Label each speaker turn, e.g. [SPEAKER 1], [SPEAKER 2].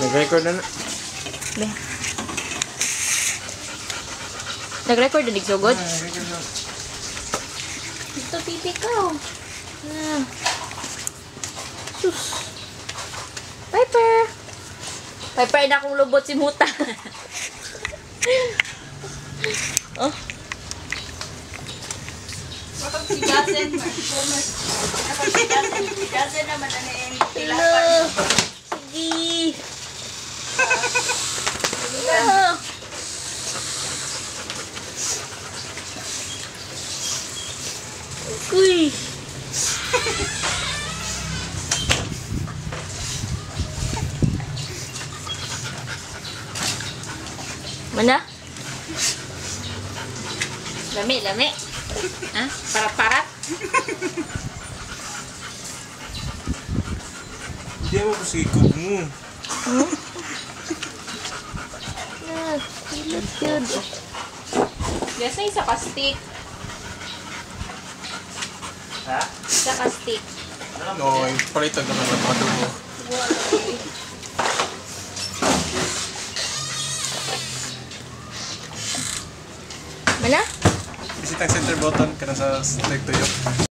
[SPEAKER 1] Nag-record na na.
[SPEAKER 2] Be. Nag-record na sugod?
[SPEAKER 1] Ah, nag-record na.
[SPEAKER 2] Ito, pipi ko. Ah. Sus. Piper. Piper na akong lubot si Muta. oh.
[SPEAKER 3] Kapag si Gasen, kapag si Gasen, si Gasen naman ano yung
[SPEAKER 2] Uy. Mana? Lami, lami. Ha? Parat-parat?
[SPEAKER 1] Hindi mo ko sige cook mo.
[SPEAKER 2] Yun. Yes, na isa ka stick.
[SPEAKER 1] Ha?
[SPEAKER 2] Isa ka stick.
[SPEAKER 1] No, palitan ka naman mga dugo.
[SPEAKER 2] Mana?
[SPEAKER 1] Visit ang center button ka na sa leg tuyo.